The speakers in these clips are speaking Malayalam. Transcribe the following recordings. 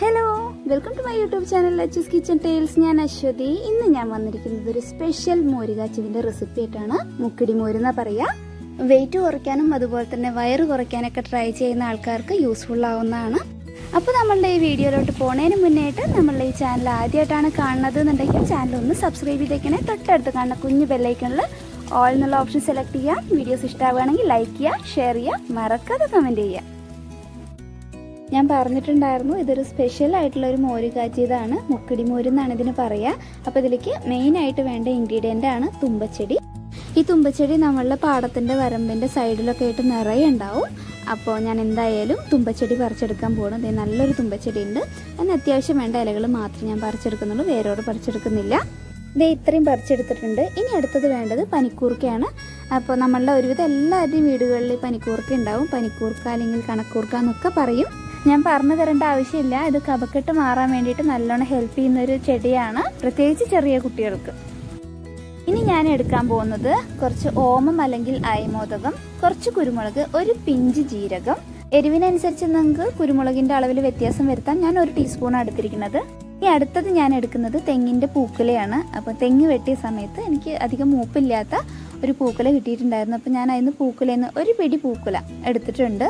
Hello welcome to my YouTube channel Achus kitchen tales ഞാൻ അശ്വതി. ഇന്ന് ഞാൻ വന്നിരിക്കുന്നത് ഒരു സ്പെഷ്യൽ മോരുകാച്ചിന്റെ റെസിപ്പി ആയിട്ടാണ്. മുക്കിടി മോര് എന്നാ പറയാ. വെയിറ്റ് കുറയ്ക്കാനും അതുപോലെ തന്നെ വയറ് കുറയ്ക്കാനൊക്കെ ട്രൈ ചെയ്യുന്ന ആൾക്കാർക്ക് യൂസ്ഫുൾ ആവുന്നതാണ്. അപ്പോൾ നമ്മളുടെ ഈ വീഡിയോയിലോട്ട് പോണേന് മുന്നേയായിട്ട് നമ്മളുടെ ഈ ചാനൽ ആദ്യമായിട്ടാണ് കാണുന്നത് എന്നുണ്ടെങ്കിൽ ചാനൽ ഒന്ന് സബ്സ്ക്രൈബ് ചെയ്തേക്കണേ. തൊട്ടടുത്ത് കാണുന്ന കുഞ്ഞു ബെല്ലൈക്കണിൽ ഓൾ എന്നുള്ള ഓപ്ഷൻ സെലക്ട് ചെയ്യാം. വീഡിയോസ് ഇഷ്ടമാവുകയാണെങ്കിൽ ലൈക്ക് ചെയ്യുക ഷെയർ ചെയ്യുക മറക്കാതെ കമന്റ് ചെയ്യുക. ഞാൻ പറഞ്ഞിട്ടുണ്ടായിരുന്നു ഇതൊരു സ്പെഷ്യൽ ആയിട്ടുള്ള ഒരു മോര് കാച്ചിയതാണ്. മുക്കിടി മോര് എന്നാണ് ഇതിന് പറയുക അപ്പോൾ ഇതിലേക്ക് മെയിനായിട്ട് വേണ്ട ഇൻഗ്രീഡിയന്റ് ആണ് തുമ്പച്ചെടി. ഈ തുമ്പച്ചെടി നമ്മളുടെ പാടത്തിന്റെ വരമ്പിന്റെ സൈഡിലൊക്കെ ആയിട്ട് നിറയെ ഉണ്ടാവും. അപ്പോൾ ഞാൻ എന്തായാലും തുമ്പച്ചെടി പറിച്ചെടുക്കാൻ പോകണം ദേ നല്ലൊരു തുമ്പച്ചെടി ഉണ്ട്. അതിന് അത്യാവശ്യം വേണ്ട ഇലകൾ മാത്രം ഞാൻ പറിച്ചെടുക്കുന്നുള്ളൂ. വേരോട് പറിച്ചെടുക്കുന്നില്ല. ദേ ഇത്രയും പറിച്ചെടുത്തിട്ടുണ്ട്. ഇനി അടുത്തത് വേണ്ടത് പനിക്കൂർക്കയാണ്. അപ്പോൾ നമ്മളുടെ ഒരുവിധം എല്ലാവരുടെയും വീടുകളിൽ പനിക്കൂർക്ക ഉണ്ടാവും. പനിക്കൂർക്ക അല്ലെങ്കിൽ കണക്കൂർക്ക എന്നൊക്കെ പറയും. ഞാൻ പറഞ്ഞു തരേണ്ട ആവശ്യമില്ല. ഇത് കപക്കെട്ട് മാറാൻ വേണ്ടിയിട്ട് നല്ലോണം ഹെൽപ്പ് ചെയ്യുന്ന ഒരു ചെടിയാണ് പ്രത്യേകിച്ച് ചെറിയ കുട്ടികൾക്ക്. ഇനി ഞാൻ എടുക്കാൻ പോകുന്നത് കുറച്ച് ഓമം അല്ലെങ്കിൽ അയമോദകം കുറച്ച് കുരുമുളക് ഒരു പിഞ്ച് ജീരകം. എരിവിനനുസരിച്ച് നിങ്ങൾക്ക് കുരുമുളകിന്റെ അളവിൽ വ്യത്യാസം വരുത്താൻ ഞാൻ ഒരു ടീസ്പൂൺ എടുത്തിരിക്കുന്നത്. ഈ അടുത്തത് ഞാൻ എടുക്കുന്നത് തെങ്ങിന്റെ പൂക്കുലയാണ്. അപ്പോൾ തെങ്ങ് വെട്ടിയ സമയത്ത് എനിക്ക് അധികം മൂപ്പില്ലാത്ത ഒരു പൂക്കുല കിട്ടിയിട്ടുണ്ടായിരുന്നു. അപ്പോൾ ഞാൻ അതിന് പൂക്കുലയിൽ നിന്ന് ഒരു പിടി പൂക്കുല എടുത്തിട്ടുണ്ട്.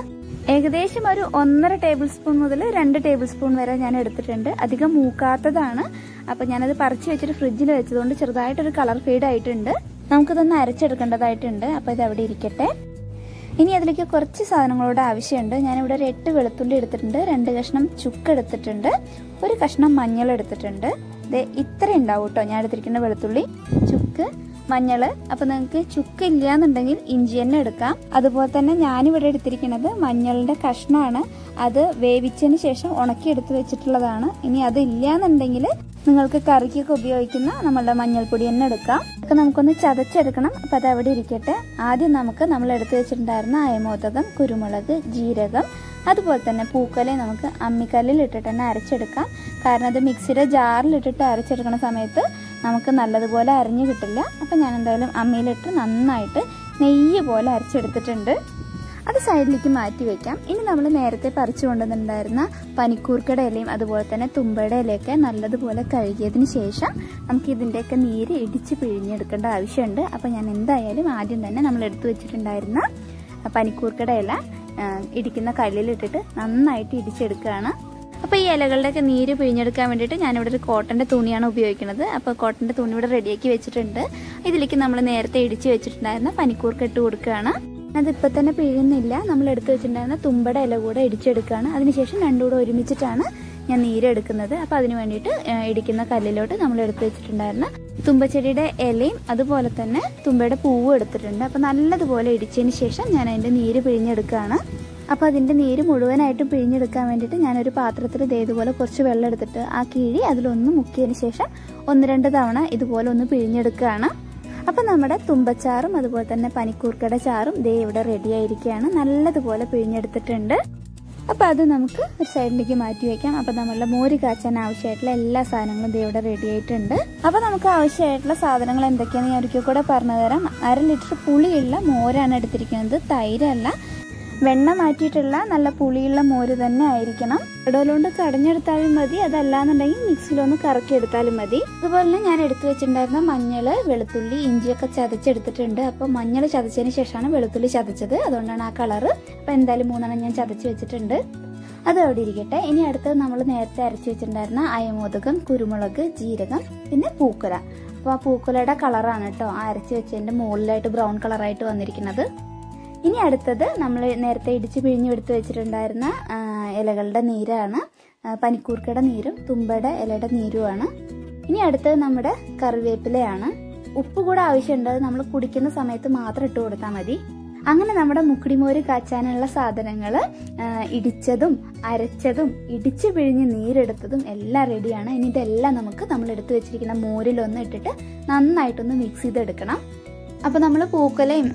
ഏകദേശം ഒരു ഒന്നര ടേബിൾ സ്പൂൺ മുതൽ രണ്ട് ടേബിൾ സ്പൂൺ വരെ ഞാൻ എടുത്തിട്ടുണ്ട്. അധികം മൂക്കാത്തതാണ്. അപ്പം ഞാനത് പറിച്ച് വെച്ചിട്ട് ഫ്രിഡ്ജിൽ വെച്ചതുകൊണ്ട് ചെറുതായിട്ടൊരു കളർ ഫീഡ് ആയിട്ടുണ്ട്. നമുക്കിതൊന്ന് അരച്ചെടുക്കേണ്ടതായിട്ടുണ്ട്. അപ്പോൾ ഇത് അവിടെ ഇരിക്കട്ടെ. ഇനി അതിലേക്ക് കുറച്ച് സാധനങ്ങളോട് ആവശ്യമുണ്ട്. ഞാനിവിടെ ഒരു എട്ട് വെളുത്തുള്ളി എടുത്തിട്ടുണ്ട്. രണ്ട് കഷ്ണം ചുക്ക് എടുത്തിട്ടുണ്ട്. ഒരു കഷ്ണം മഞ്ഞൾ എടുത്തിട്ടുണ്ട്. ഇത് ഇത്ര ഉണ്ടാവും കേട്ടോ ഞാൻ എടുത്തിരിക്കുന്ന വെളുത്തുള്ളി ചുക്ക് മഞ്ഞൾ അപ്പോൾ നിങ്ങൾക്ക് ചുക്ക് ഇല്ല എന്നുണ്ടെങ്കിൽ ഇഞ്ചി തന്നെ എടുക്കാം. അതുപോലെ തന്നെ ഞാനിവിടെ എടുത്തിരിക്കുന്നത് മഞ്ഞളിന്റെ കഷ്ണമാണ്. അത് വേവിച്ചതിന് ശേഷം ഉണക്കി എടുത്ത് വെച്ചിട്ടുള്ളതാണ്. ഇനി അത് ഇല്ല എന്നുണ്ടെങ്കിൽ നിങ്ങൾക്ക് കറിക്കൊക്കെ ഉപയോഗിക്കുന്ന നമ്മളുടെ മഞ്ഞൾപ്പൊടി തന്നെ എടുക്കാം. ഒക്കെ നമുക്കൊന്ന് ചതച്ചെടുക്കണം. അപ്പൊ അത് അവിടെ ഇരിക്കട്ടെ. ആദ്യം നമുക്ക് നമ്മൾ എടുത്തു വെച്ചിട്ടുണ്ടായിരുന്ന അയമോദകം കുരുമുളക് ജീരകം അതുപോലെ തന്നെ പൂക്കലെ നമുക്ക് അമ്മിക്കല്ലിൽ ഇട്ടിട്ട് തന്നെ അരച്ചെടുക്കാം. കാരണം അത് മിക്സിയുടെ ജാറിൽ ഇട്ടിട്ട് അരച്ചെടുക്കുന്ന സമയത്ത് നമുക്ക് നല്ലതുപോലെ അരിഞ്ഞു കിട്ടില്ല. അപ്പം ഞാൻ എന്തായാലും അമ്മിയിലിട്ട് നന്നായിട്ട് നെയ്യ് പോലെ അരച്ചെടുത്തിട്ടുണ്ട്. അത് സൈഡിലേക്ക് മാറ്റി വെക്കാം. ഇനി നമ്മൾ നേരത്തെ പറിച്ചു കൊണ്ടുവന്നിട്ടുണ്ടായിരുന്ന പനിക്കൂർക്കയുടെ ഇലയും അതുപോലെ തന്നെ തുമ്പയുടെ ഇലയൊക്കെ നല്ലതുപോലെ കഴുകിയതിന് ശേഷം നമുക്ക് ഇതിന്റെയൊക്കെ നീര് ഇടിച്ച് പിഴിഞ്ഞെടുക്കേണ്ട ആവശ്യമുണ്ട്. അപ്പോൾ ഞാൻ എന്തായാലും ആദ്യം തന്നെ നമ്മൾ എടുത്തു വെച്ചിട്ടുണ്ടായിരുന്ന പനിക്കൂർക്കയുടെ ഇല ഇടിക്കുന്ന കല്ലിലിട്ടിട്ട് നന്നായിട്ട് ഇടിച്ചെടുക്കുകയാണ്. അപ്പോൾ ഈ ഇലകളുടെയൊക്കെ നീര് പിഴിഞ്ഞെടുക്കാൻ വേണ്ടിയിട്ട് ഞാനിവിടെ ഒരു കോട്ടന്റെ തുണിയാണ് ഉപയോഗിക്കുന്നത്. അപ്പോൾ കോട്ടന്റെ തുണി ഇവിടെ റെഡിയാക്കി വെച്ചിട്ടുണ്ട്. ഇതിലേക്ക് നമ്മൾ നേരത്തെ ഇടിച്ച് വെച്ചിട്ടുണ്ടായിരുന്ന പനിക്കൂർക്ക് ഇട്ട് കൊടുക്കുകയാണ്. അതിപ്പോൾ തന്നെ പിഴിയുന്നില്ല. നമ്മൾ എടുത്തു വെച്ചിട്ടുണ്ടായിരുന്ന തുമ്പയുടെ ഇല കൂടെ ഇടിച്ചെടുക്കുകയാണ്. അതിനുശേഷം രണ്ടും കൂടെ ഒരുമിച്ചിട്ടാണ് ഞാൻ നീരെടുക്കുന്നത് അപ്പോൾ അതിന് വേണ്ടിയിട്ട് ഇടിക്കുന്ന കല്ലിലോട്ട് നമ്മൾ എടുത്തു വെച്ചിട്ടുണ്ടായിരുന്ന തുമ്പച്ചെടിയുടെ ഇലയും അതുപോലെ തന്നെ തുമ്പയുടെ പൂവും എടുത്തിട്ടുണ്ട്. അപ്പോൾ നല്ലതുപോലെ ഇടിച്ചതിന് ശേഷം ഞാൻ അതിന്റെ നീര് പിഴിഞ്ഞെടുക്കുകയാണ്. അപ്പോൾ അതിന്റെ നീര് മുഴുവനായിട്ടും പിഴിഞ്ഞെടുക്കാൻ വേണ്ടിയിട്ട് ഞാനൊരു പാത്രത്തിൽ ഇതേതുപോലെ കുറച്ച് വെള്ളം എടുത്തിട്ട് ആ കിഴി അതിലൊന്ന് മുക്കിയതിന് ശേഷം ഒന്ന് രണ്ട് തവണ ഇതുപോലെ ഒന്ന് പിഴിഞ്ഞെടുക്കുകയാണ്. അപ്പം നമ്മുടെ തുമ്പച്ചാറും അതുപോലെ തന്നെ പനിക്കൂർക്കയുടെ ചാറും ദേ ഇവിടെ റെഡി ആയിരിക്കുകയാണ്. നല്ലതുപോലെ പിഴിഞ്ഞെടുത്തിട്ടുണ്ട്. അപ്പം അത് നമുക്ക് ഒരു സൈഡിലേക്ക് മാറ്റി വയ്ക്കാം അപ്പം നമ്മളുടെ മോര് കാച്ചാൻ ആവശ്യമായിട്ടുള്ള എല്ലാ സാധനങ്ങളും ദേ ഇവിടെ റെഡി ആയിട്ടുണ്ട്. അപ്പം നമുക്ക് ആവശ്യമായിട്ടുള്ള സാധനങ്ങൾ എന്തൊക്കെയാണെന്ന് ഞാൻ ഒരിക്കൽ കൂടെ പറഞ്ഞുതരാം. അര ലിറ്റർ പുളിയുള്ള മോരാണ് എടുത്തിരിക്കുന്നത്. തൈരല്ല. വെണ്ണ മാറ്റിയിട്ടുള്ള നല്ല പുളിയുള്ള മോര് തന്നെ ആയിരിക്കണം. ഇടയിലോണ്ട് കടഞ്ഞെടുത്താലും മതി അതല്ലാന്നുണ്ടെങ്കിൽ മിക്സിയിലൊന്ന് കറക്കി എടുത്താലും മതി. അതുപോലെ തന്നെ ഞാൻ എടുത്തു വെച്ചിട്ടുണ്ടായിരുന്ന മഞ്ഞൾ വെളുത്തുള്ളി ഇഞ്ചിയൊക്കെ ചതച്ചെടുത്തിട്ടുണ്ട്. അപ്പോൾ മഞ്ഞൾ ചതച്ചതിന് ശേഷമാണ് വെളുത്തുള്ളി ചതച്ചത്. അതുകൊണ്ടാണ് ആ കളറ്. അപ്പോൾ എന്തായാലും മൂന്നെണ്ണം ഞാൻ ചതച്ച് വെച്ചിട്ടുണ്ട്. അത് അവിടെ ഇരിക്കട്ടെ. ഇനി അടുത്തത് നമ്മൾ നേരത്തെ അരച്ചു വെച്ചിട്ടുണ്ടായിരുന്ന അയമോദകം കുരുമുളക് ജീരകം പിന്നെ പൂക്കുല. അപ്പോൾ ആ പൂക്കുലയുടെ കളറാണ് കേട്ടോ അരച്ച് വെച്ചതിന്റെ മുകളിലായിട്ട് ബ്രൗൺ കളറായിട്ട് വന്നിരിക്കുന്നത്. ഇനി അടുത്തത് നമ്മൾ നേരത്തെ ഇടിച്ച് പിഴിഞ്ഞെടുത്ത് വെച്ചിട്ടുണ്ടായിരുന്ന ഇലകളുടെ നീരാണ്. പനിക്കൂർക്കയുടെ നീരും തുമ്പയുടെ ഇലയുടെ നീരുമാണ്. ഇനി അടുത്തത് നമ്മുടെ കറിവേപ്പിലയാണ്. ഉപ്പ് കൂടെ ആവശ്യമുണ്ട് നമ്മൾ കുടിക്കുന്ന സമയത്ത് മാത്രം ഇട്ട് കൊടുത്താൽ മതി. അങ്ങനെ നമ്മുടെ മുക്കിടിമോര് കാച്ചാനുള്ള സാധനങ്ങൾ ഇടിച്ചതും അരച്ചതും ഇടിച്ച് പിഴിഞ്ഞ് നീരെടുത്തതും എല്ലാം റെഡിയാണ് ഇനി ഇതെല്ലാം നമുക്ക് നമ്മൾ എടുത്തു വെച്ചിരിക്കുന്ന മോരിലൊന്ന് ഇട്ടിട്ട് നന്നായിട്ടൊന്ന് മിക്സ് ചെയ്തെടുക്കണം. അപ്പോൾ നമ്മൾ പൂക്കലയും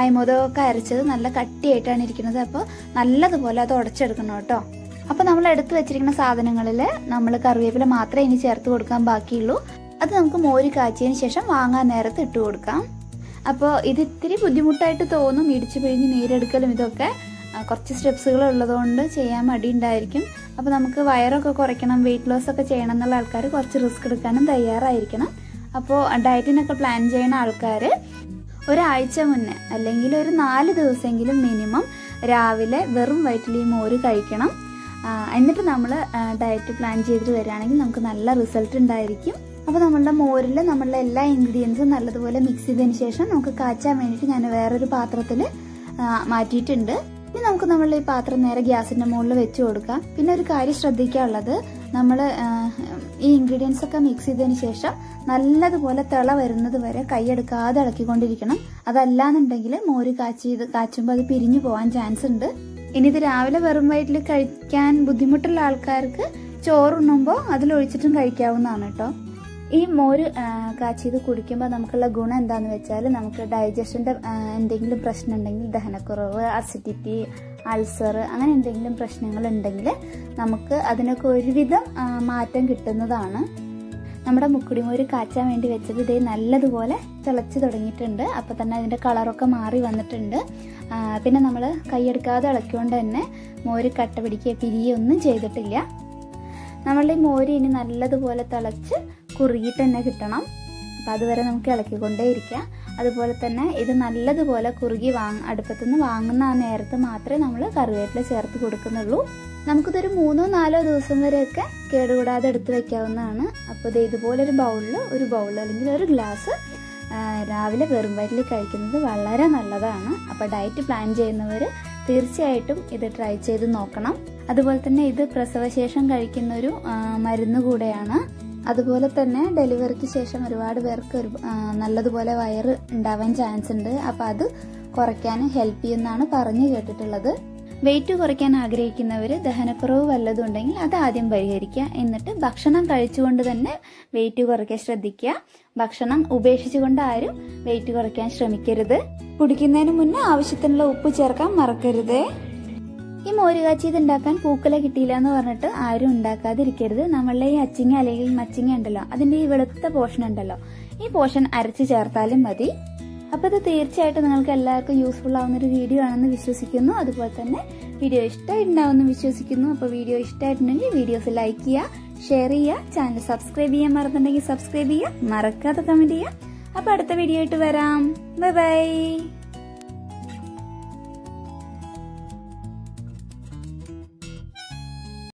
അയമോദമൊക്കെ അരച്ചത് നല്ല കട്ടിയായിട്ടാണ് ഇരിക്കുന്നത്. അപ്പോൾ നല്ലതുപോലെ അത് ഉടച്ചെടുക്കണം കേട്ടോ. അപ്പോൾ നമ്മൾ എടുത്തു വെച്ചിരിക്കുന്ന സാധനങ്ങളിൽ നമ്മൾ കറിവേപ്പില മാത്രമേ ഇനി ചേർത്ത് കൊടുക്കാൻ ബാക്കിയുള്ളൂ. അത് നമുക്ക് മോര് കാച്ചിയതിന് ശേഷം വാങ്ങാൻ നേരത്ത് ഇട്ട് കൊടുക്കാം. അപ്പോൾ ഇത് ഇത്തിരി ബുദ്ധിമുട്ടായിട്ട് തോന്നും. ഇടിച്ചു പിഴിഞ്ഞ് നീരെടുക്കലും ഇതൊക്കെ. കുറച്ച് സ്റ്റെപ്സുകൾ ഉള്ളതുകൊണ്ട് ചെയ്യാൻ മടി ഉണ്ടായിരിക്കും. അപ്പോൾ നമുക്ക് വയറൊക്കെ കുറയ്ക്കണം വെയിറ്റ് ലോസ് ഒക്കെ ചെയ്യണം എന്നുള്ള ആൾക്കാർ കുറച്ച് റിസ്ക് എടുക്കാനും തയ്യാറായിരിക്കണം. അപ്പോൾ ഡയറ്റിനൊക്കെ പ്ലാൻ ചെയ്യുന്ന ആൾക്കാർ ഒരാഴ്ച മുന്നേ അല്ലെങ്കിൽ ഒരു നാല് ദിവസമെങ്കിലും മിനിമം രാവിലെ വെറും വയറ്റിൽ മോര് കഴിക്കണം. എന്നിട്ട് നമ്മൾ ഡയറ്റ് പ്ലാൻ ചെയ്തിട്ട് വരികയാണെങ്കിൽ നമുക്ക് നല്ല റിസൾട്ട് ഉണ്ടായിരിക്കും. അപ്പോൾ നമ്മളുടെ മോരിൽ നമ്മളുടെ എല്ലാ ഇൻഗ്രീഡിയൻസും നല്ലതുപോലെ മിക്സ് ചെയ്തതിന് ശേഷം നമുക്ക് കാച്ചാൻ വേണ്ടിയിട്ട് ഞാൻ വേറൊരു പാത്രത്തിൽ മാറ്റിയിട്ടുണ്ട്. ഇനി നമുക്ക് നമ്മളുടെ ഈ പാത്രം നേരെ ഗ്യാസിന്റെ മുകളിൽ വെച്ച് കൊടുക്കാം. പിന്നെ ഒരു കാര്യം ശ്രദ്ധിക്കാനുള്ളത് നമ്മൾ ഈ ഇൻഗ്രീഡിയൻസ് ഒക്കെ മിക്സ് ചെയ്തതിന് ശേഷം നല്ലതുപോലെ തിള വരുന്നത് വരെ കൈയെടുക്കാതെ ഇളക്കിക്കൊണ്ടിരിക്കണം. അതല്ലാന്നുണ്ടെങ്കിൽ മോര് കാച്ചി കാച്ചുമ്പോൾ അത് പിരിഞ്ഞു പോകാൻ ചാൻസ് ഉണ്ട്. ഇനി ഇത് രാവിലെ വെറും വയറ്റിൽ കഴിക്കാൻ ബുദ്ധിമുട്ടുള്ള ആൾക്കാർക്ക് ചോറുണ്ണുമ്പോൾ അതിലൊഴിച്ചിട്ടും കഴിക്കാവുന്നതാണ് കേട്ടോ. ഈ മോര് കാച്ചിയത് കുടിക്കുമ്പോൾ നമുക്കുള്ള ഗുണം എന്താണെന്ന് വെച്ചാൽ നമുക്ക് ഡൈജഷന്റെ എന്തെങ്കിലും പ്രശ്നം ഉണ്ടെങ്കിൽ ദഹനക്കുറവ് അസിഡിറ്റി അൾസർ അങ്ങനെ എന്തെങ്കിലും പ്രശ്നങ്ങൾ ഉണ്ടെങ്കിൽ നമുക്ക് അതിനൊക്കെ ഒരുവിധം മാറ്റം കിട്ടുന്നതാണ്. നമ്മുടെ മുക്കുടിമോര് കാച്ചാൻ വേണ്ടി വെച്ചത് ഇതേ നല്ലതുപോലെ തിളച്ച് തുടങ്ങിയിട്ടുണ്ട്. അപ്പോൾ തന്നെ അതിന്റെ കളറൊക്കെ മാറി വന്നിട്ടുണ്ട്. പിന്നെ നമ്മൾ കൈയെടുക്കാതെ ഇളക്കിക്കൊണ്ട് തന്നെ മോര് കട്ട പിടിക്കുക പിരിയൊന്നും ചെയ്തിട്ടില്ല. നമ്മളുടെ മോര് ഇനി നല്ലതുപോലെ തിളച്ച് കുറുകിയിട്ട് തന്നെ കിട്ടണം. അപ്പം അതുവരെ നമുക്ക് ഇളക്കിക്കൊണ്ടേ ഇരിക്കാം. അതുപോലെ തന്നെ ഇത് നല്ലതുപോലെ കുറുകി വാങ് അടുപ്പത്തുനിന്ന് വാങ്ങുന്ന ആ നേരത്ത് മാത്രമേ നമ്മൾ കറിവേപ്പില ചേർത്ത് കൊടുക്കുന്നുള്ളൂ. നമുക്കിതൊരു മൂന്നോ നാലോ ദിവസം വരെയൊക്കെ കേടുകൂടാതെ എടുത്ത് വെക്കാവുന്നതാണ്. അപ്പോൾ ഇത് ഇതുപോലൊരു ബൗളിൽ ഒരു ബൗൾ അല്ലെങ്കിൽ ഒരു ഗ്ലാസ് രാവിലെ വെറും വയറ്റിൽ കഴിക്കുന്നത് വളരെ നല്ലതാണ്. അപ്പോൾ ഡയറ്റ് പ്ലാൻ ചെയ്യുന്നവർ തീർച്ചയായിട്ടും ഇത് ട്രൈ ചെയ്ത് നോക്കണം. അതുപോലെ തന്നെ ഇത് പ്രസവശേഷം കഴിക്കുന്നൊരു മരുന്ന് കൂടെയാണ്. അതുപോലെ തന്നെ ഡെലിവറിക്ക് ശേഷം ഒരുപാട് പേർക്ക് ഒരു നല്ലതുപോലെ വയറ് ഉണ്ടാവാൻ ചാൻസ് ഉണ്ട്. അപ്പോൾ അത് കുറയ്ക്കാൻ ഹെൽപ്പ് ചെയ്യുമെന്നാണ് പറഞ്ഞു കേട്ടിട്ടുള്ളത്. വെയിറ്റ് കുറയ്ക്കാൻ ആഗ്രഹിക്കുന്നവർ ദഹനക്കുറവ് വല്ലതും ഉണ്ടെങ്കിൽ അത് ആദ്യം പരിഹരിക്കുക. എന്നിട്ട് ഭക്ഷണം കഴിച്ചുകൊണ്ട് തന്നെ വെയിറ്റ് കുറയ്ക്കാൻ ശ്രദ്ധിക്കുക. ഭക്ഷണം ഉപേക്ഷിച്ചുകൊണ്ട് ആരും വെയിറ്റ് കുറയ്ക്കാൻ ശ്രമിക്കരുത്. കുടിക്കുന്നതിന് മുന്നേ ആവശ്യത്തിനുള്ള ഉപ്പ് ചേർക്കാൻ മറക്കരുത്. ഈ മോര് കാച്ചി ഇത് ഉണ്ടാക്കാൻ പൂക്കല കിട്ടിയില്ല എന്ന് പറഞ്ഞിട്ട് ആരും ഉണ്ടാക്കാതിരിക്കരുത്. നമ്മളുടെ ഈ അച്ചിങ്ങ അല്ലെങ്കിൽ മച്ചിങ്ങ ഉണ്ടല്ലോ അതിന്റെ ഈ വെളുത്ത പോർഷൻ ഉണ്ടല്ലോ ഈ പോർഷൻ അരച്ച് ചേർത്താലും മതി. അപ്പൊ ഇത് തീർച്ചയായിട്ടും നിങ്ങൾക്ക് എല്ലാവർക്കും യൂസ്ഫുൾ ആവുന്ന ഒരു വീഡിയോ ആണെന്ന് വിശ്വസിക്കുന്നു. അതുപോലെ തന്നെ വീഡിയോ ഇഷ്ടമായിട്ടുണ്ടാവുമെന്ന് വിശ്വസിക്കുന്നു. അപ്പോൾ വീഡിയോ ഇഷ്ടമായിട്ടുണ്ടെങ്കിൽ വീഡിയോസ് ലൈക്ക് ചെയ്യുക ഷെയർ ചെയ്യുക ചാനൽ സബ്സ്ക്രൈബ് ചെയ്യാൻ മറന്നിട്ടുണ്ടെങ്കിൽ സബ്സ്ക്രൈബ് ചെയ്യുക മറക്കാതെ കമന്റ് ചെയ്യുക. അപ്പൊ അടുത്ത വീഡിയോ ആയിട്ട് വരാം. Bye bye